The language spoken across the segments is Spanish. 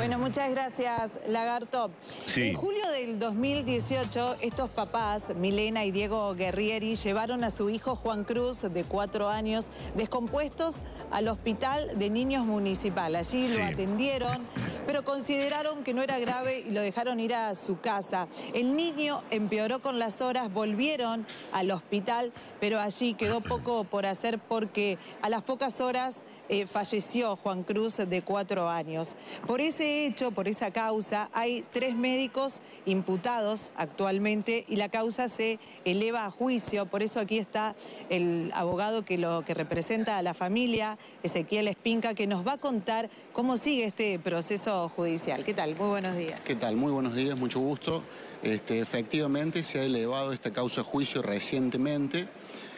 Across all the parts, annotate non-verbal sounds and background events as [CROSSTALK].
Bueno, muchas gracias, Lagarto. Sí. En julio del 2018, estos papás, Milena y Diego Guerrieri, llevaron a su hijo Juan Cruz, de cuatro años, descompuestos al Hospital de Niños Municipal. Allí Sí. lo atendieron, pero consideraron que no era grave y lo dejaron ir a su casa. El niño empeoró con las horas, volvieron al hospital, pero allí quedó poco por hacer porque a las pocas horas eh, falleció Juan Cruz, de cuatro años. Por ese hecho, por esa causa, hay tres médicos imputados actualmente y la causa se eleva a juicio. Por eso aquí está el abogado que, lo, que representa a la familia, Ezequiel Espinca, que nos va a contar cómo sigue este proceso judicial. ¿Qué tal? Muy buenos días. ¿Qué tal? Muy buenos días, mucho gusto. Este, efectivamente se ha elevado esta causa a juicio recientemente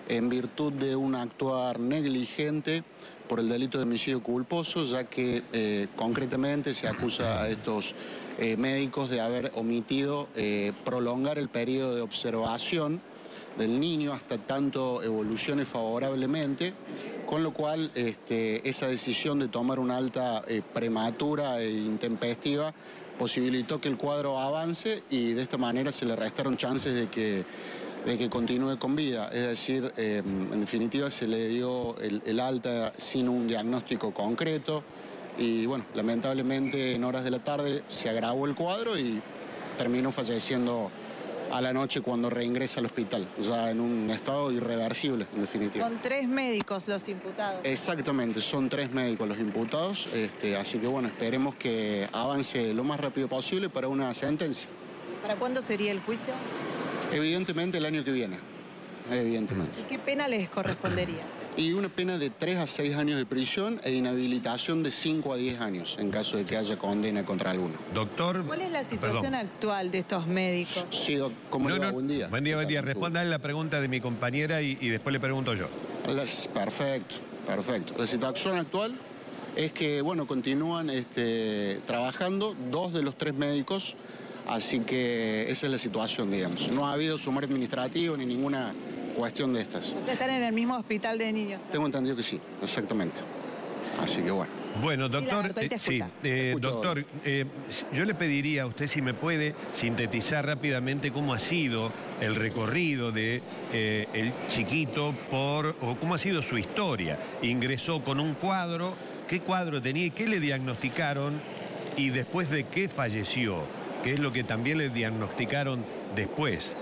en virtud de un actuar negligente por el delito de homicidio culposo, ya que eh, concretamente se acusa a estos eh, médicos de haber omitido eh, prolongar el periodo de observación del niño hasta tanto evolucione favorablemente, con lo cual este, esa decisión de tomar una alta prematura e intempestiva posibilitó que el cuadro avance y de esta manera se le restaron chances de que, de que continúe con vida. Es decir, eh, en definitiva se le dio el, el alta sin un diagnóstico concreto y bueno, lamentablemente en horas de la tarde se agravó el cuadro y terminó falleciendo a la noche cuando reingresa al hospital, ya en un estado irreversible, en definitiva. Son tres médicos los imputados. Exactamente, son tres médicos los imputados, este, así que bueno, esperemos que avance lo más rápido posible para una sentencia. ¿Para cuándo sería el juicio? Evidentemente el año que viene, evidentemente. ¿Y qué pena les correspondería? Y una pena de 3 a 6 años de prisión e inhabilitación de 5 a 10 años en caso de que haya condena contra alguno. Doctor... ¿Cuál es la situación Perdón. actual de estos médicos? Sí, ¿cómo No, no, Buen día. Buen día, buen día. Responda la pregunta de mi compañera y, y después le pregunto yo. Las- perfecto, perfecto. La situación actual es que, bueno, continúan este, trabajando dos de los tres médicos, así que esa es la situación, digamos. No ha habido sumario administrativo ni ninguna cuestión de estas. O sea, están en el mismo hospital de niños. Tengo entendido que sí, exactamente. Así que bueno. Bueno, doctor, eh, sí, eh, doctor, eh, yo le pediría a usted si me puede sintetizar rápidamente cómo ha sido el recorrido de eh, el chiquito por o cómo ha sido su historia. Ingresó con un cuadro, qué cuadro tenía y qué le diagnosticaron y después de qué falleció, qué es lo que también le diagnosticaron después.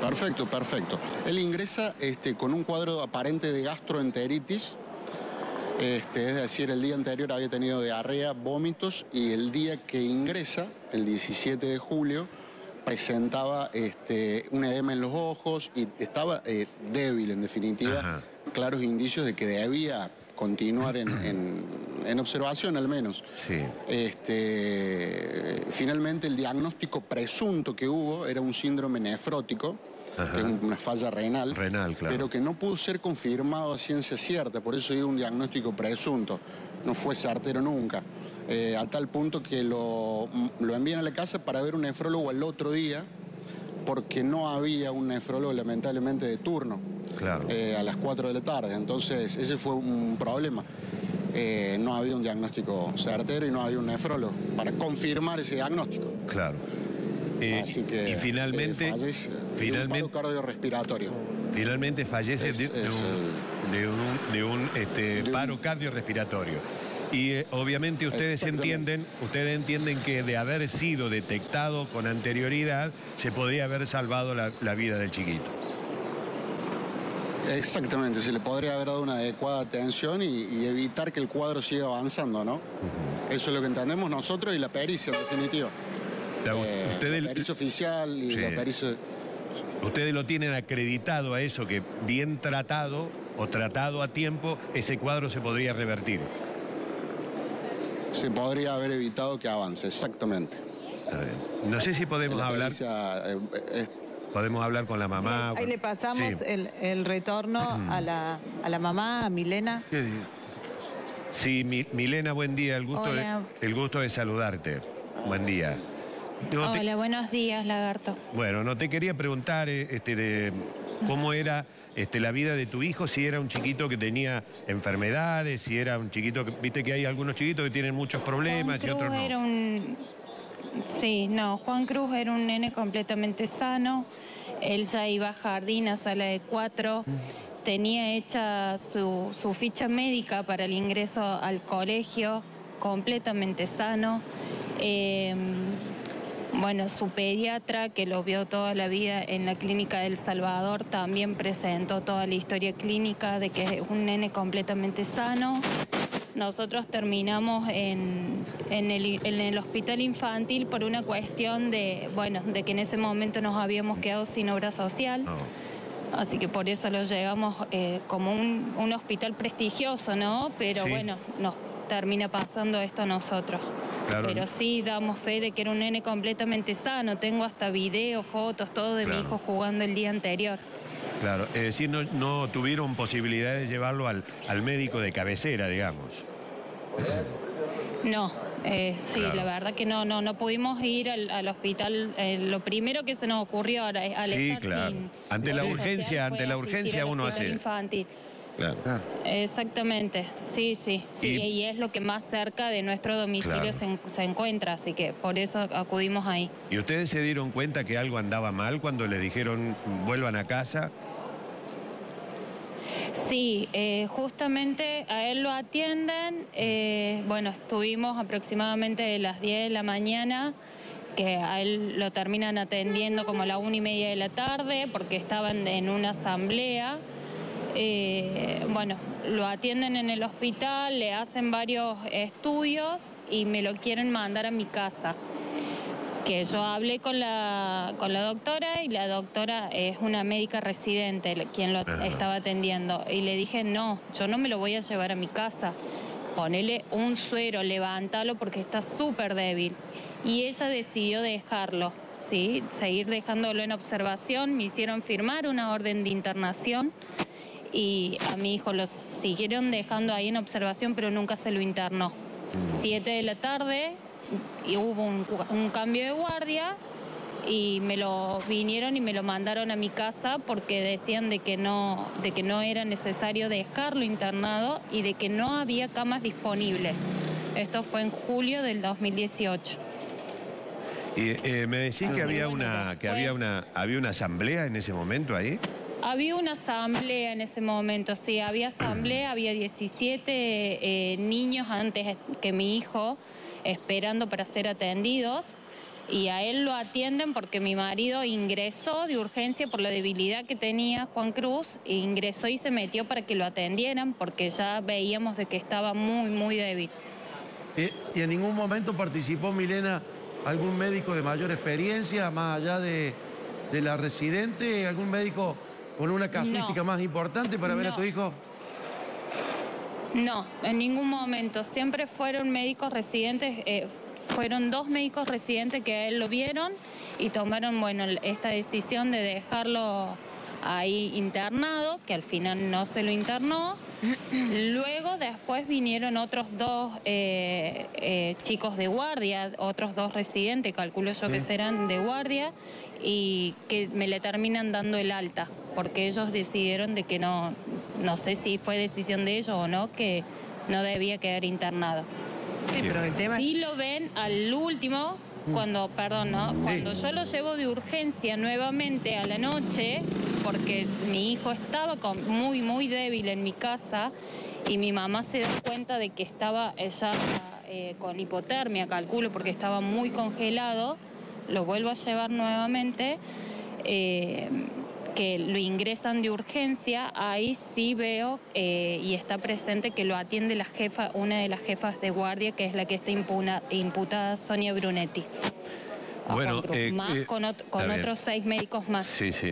Perfecto, perfecto. Él ingresa este, con un cuadro aparente de gastroenteritis. Este, es decir, el día anterior había tenido diarrea, vómitos y el día que ingresa, el 17 de julio, presentaba este, un edema en los ojos y estaba eh, débil, en definitiva. Ajá. Claros indicios de que debía continuar en, en- en observación al menos. Sí. Este, finalmente el diagnóstico presunto que hubo era un síndrome nefrótico, que es un- una falla renal, Renal, claro. pero que no pudo ser confirmado a ciencia cierta, por eso digo un diagnóstico presunto, no fue certero nunca. Eh, a tal punto que lo, lo envían a la casa para ver un nefrólogo al otro día, porque no había un nefrólogo lamentablemente de turno Claro. eh, a las 4 de la tarde. Entonces, ese fue un problema. Eh, no había un diagnóstico certero y no había un nefrólogo para confirmar ese diagnóstico. Claro. Eh, Así que, y finalmente, eh, fallece de un finalmente, paro cardiorrespiratorio. finalmente fallece Es- de, un, de un- de un, este, de un- paro cardiorrespiratorio. Y eh, obviamente ustedes entienden, ustedes entienden que de haber sido detectado con anterioridad se podría haber salvado la, la vida del chiquito. Exactamente, se le podría haber dado una adecuada atención y, y evitar que el cuadro siga avanzando, ¿no? Eso es lo que entendemos nosotros y la pericia, en definitiva. Eh, ustedes, la pericia oficial y Sí. la pericia... ustedes lo tienen acreditado a eso, que bien tratado o tratado a tiempo, ese cuadro se podría revertir. Se podría haber evitado que avance, exactamente. No sé si podemos La hablar, pericia, eh, eh, podemos hablar con la mamá. Sí, ahí le pasamos Sí. el, el retorno a la, a la mamá, a Milena. Sí, Mi- Milena, buen día. El gusto. De, el gusto de saludarte. Buen día. No te- Hola, buenos días, Lagarto. bueno, no te quería preguntar eh, este, de cómo era este, la vida de tu hijo, si era un chiquito que tenía enfermedades, si era un chiquito que, viste que hay algunos chiquitos que tienen muchos problemas Juan y otros Cruz no. era un... Sí, no, Juan Cruz era un nene completamente sano. Él ya iba a jardín, a sala de cuatro. Tenía hecha su, ficha médica para el ingreso al colegio, completamente sano. Eh, bueno, su pediatra, que lo vio toda la vida en la clínica del Salvador, también presentó toda la historia clínica de que es un nene completamente sano. Nosotros terminamos en, en el, en el hospital infantil por una cuestión de, bueno, de que en ese momento nos habíamos quedado sin obra social. No. Así que por eso lo llevamos eh, como un, un hospital prestigioso, ¿no? Pero Sí. bueno, nos termina pasando esto a nosotros. Claro. Pero sí damos fe de que era un nene completamente sano. Tengo hasta video, fotos, todo de Claro. mi hijo jugando el día anterior. Claro, es decir, no, no tuvieron posibilidad de llevarlo al, al médico de cabecera, digamos. No, eh, sí, Claro. la verdad que no, no, no pudimos ir al, al hospital. eh, lo primero que se nos ocurrió ahora es al Sí, estar claro. sin Ante la urgencia, ante la urgencia al uno hace- infantil. Claro. Exactamente, sí, sí, sí, Y- y, es lo que más cerca de nuestro domicilio Claro. se, en- se encuentra, así que por eso acudimos ahí. ¿Y ustedes se dieron cuenta que algo andaba mal cuando les dijeron vuelvan a casa? Sí, eh, justamente a él lo atienden, eh, bueno, estuvimos aproximadamente de las 10 de la mañana, que a él lo terminan atendiendo como a la una y media de la tarde, porque estaban en una asamblea. Eh, bueno, lo atienden en el hospital, le hacen varios estudios y me lo quieren mandar a mi casa. Que yo hablé con la, con la doctora y la doctora es una médica residente quien lo Ajá. estaba atendiendo. Y le dije, no, yo no me lo voy a llevar a mi casa. Ponele un suero, levántalo porque está súper débil. Y ella decidió dejarlo, ¿sí? Seguir dejándolo en observación. Me hicieron firmar una orden de internación y a mi hijo los siguieron dejando ahí en observación, pero nunca se lo internó. Siete de la tarde y hubo un, cambio de guardia y me lo vinieron y me lo mandaron a mi casa porque decían de que no, de que no era necesario dejarlo internado y de que no había camas disponibles. Esto fue en julio del 2018. Y eh, me decís que había bueno, una que había una había una asamblea en ese momento ahí. Había una asamblea en ese momento, sí, había asamblea, había 17 eh, niños antes que mi hijo esperando para ser atendidos y a él lo atienden porque mi marido ingresó de urgencia por la debilidad que tenía Juan Cruz, e ingresó y se metió para que lo atendieran porque ya veíamos de que estaba muy, muy débil. ¿Y en ningún momento participó Milena algún médico de mayor experiencia, más allá de, de la residente, algún médico con una casuística No. más importante para ver a tu hijo? No, en ningún momento. Siempre fueron médicos residentes, eh, fueron dos médicos residentes que él lo vieron y tomaron, bueno, esta decisión de dejarlo ahí internado, que al final no se lo internó. [CLEARS THROAT] Luego, después vinieron otros dos eh, eh, chicos de guardia, otros dos residentes, calculo yo que Sí. serán de guardia, y que me le terminan dando el alta, porque ellos decidieron de que no, no sé si fue decisión de ellos o no, que no debía quedar internado. Sí, pero el tema Sí lo ven al último, cuando, perdón, ¿no? Cuando yo lo llevo de urgencia nuevamente a la noche, porque mi hijo estaba muy, muy débil en mi casa y mi mamá se da cuenta de que estaba ya eh, con hipotermia, calculo, porque estaba muy congelado, lo vuelvo a llevar nuevamente. eh, que lo ingresan de urgencia, ahí sí veo eh, y está presente que lo atiende la jefa, una de las jefas de guardia, que es la que está imputada, Sonia Brunetti. A Bueno, Juan Cruz, eh, más eh, con, ot- otros seis médicos más. Sí, sí.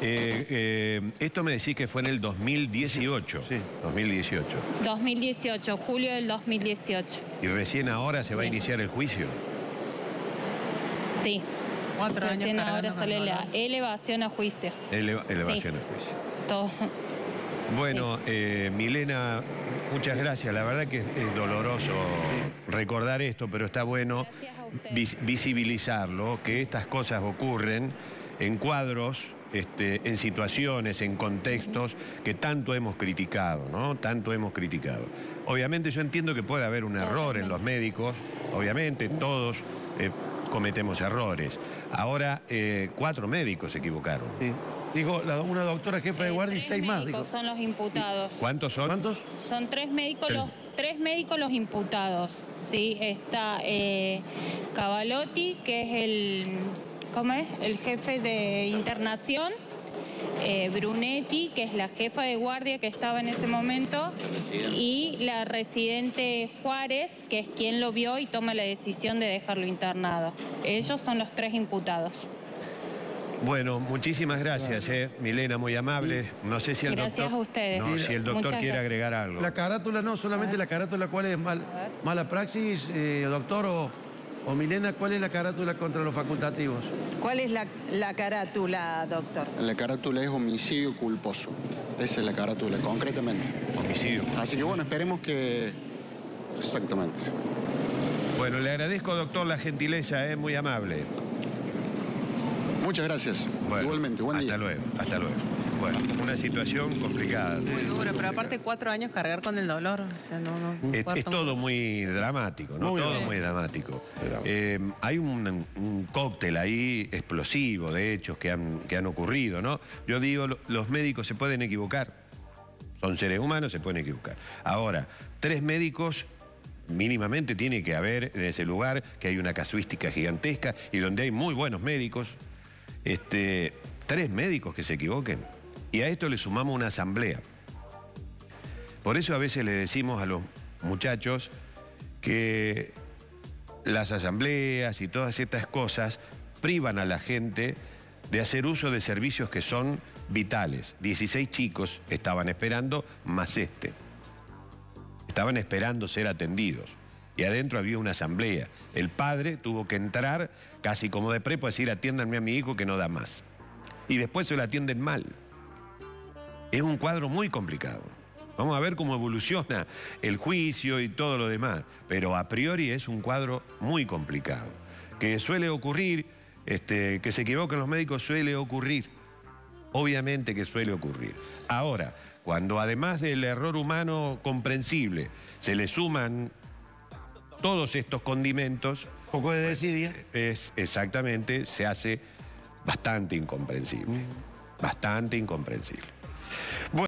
Eh, eh, esto me decís que fue en el 2018. Sí. 2018. 2018, julio del 2018. Y recién ahora se va a iniciar el juicio. Sí, cuatro años recién ahora sale la elevación a juicio. Ele- elevación al juicio. Todo. Bueno, eh, Milena, muchas gracias. La verdad que es, es doloroso recordar esto, pero está bueno Gracias a. vis- visibilizarlo, que estas cosas ocurren en cuadros este, en situaciones, en contextos que tanto hemos criticado, ¿no? Tanto hemos criticado. Obviamente yo entiendo que puede haber un error en los médicos, obviamente todos eh, cometemos errores. Ahora, eh, cuatro médicos se equivocaron. Sí. Dijo la- una doctora jefa de guardia y seis más. médicos dijo. son los imputados. ¿Cuántos son? ¿Cuántos? Son tres médicos los tres médicos los imputados. Sí, está eh, Cavalotti, que es el ¿cómo es? el jefe de internación. eh, Brunetti, que es la jefa de guardia que estaba en ese momento, y la residente Juárez, que es quien lo vio y toma la decisión de dejarlo internado. Ellos son los tres imputados. Bueno, muchísimas gracias, eh. Milena, muy amable. No sé si el Gracias doctor... a ustedes. No, si el doctor Muchas quiere gracias. agregar algo. La carátula no, solamente la carátula, ¿cuál es mal- mala praxis, eh, doctor o, o Milena? ¿Cuál es la carátula contra los facultativos? ¿Cuál es la, la carátula, doctor? La carátula es homicidio culposo. Esa es la carátula, concretamente. Homicidio. Así que bueno, esperemos que... Exactamente. Bueno, le agradezco, doctor, la gentileza, es muy amable. Muchas gracias. Bueno, Igualmente, buen hasta día. luego, hasta luego. Bueno, una situación complicada. Muy duro, pero aparte cuatro años cargar con el dolor. O sea, no, no. un Es, todo muy dramático, ¿no? Muy todo muy dramático. Eh, hay un, un cóctel ahí explosivo de hechos que han, que han ocurrido, ¿no? Yo digo, lo- los médicos se pueden equivocar. Son seres humanos, se pueden equivocar. Ahora, tres médicos mínimamente tiene que haber en ese lugar, que hay una casuística gigantesca y donde hay muy buenos médicos. Este, tres médicos que se equivoquen. Y a esto le sumamos una asamblea. Por eso a veces le decimos a los muchachos que las asambleas y todas estas cosas privan a la gente de hacer uso de servicios que son vitales. 16 chicos estaban esperando, más este. Estaban esperando ser atendidos. Y adentro había una asamblea. El padre tuvo que entrar casi como de prepo a decir atiéndanme a mi hijo que no da más. Y después se lo atienden mal. Es un cuadro muy complicado. Vamos a ver cómo evoluciona el juicio y todo lo demás. Pero a priori es un cuadro muy complicado. Que suele ocurrir, este, que se equivoquen los médicos, suele ocurrir. Obviamente que suele ocurrir. Ahora, cuando además del error humano comprensible se le suman todos estos condimentos, Un poco de desidia. es exactamente, se hace bastante incomprensible. Bastante incomprensible. Bueno,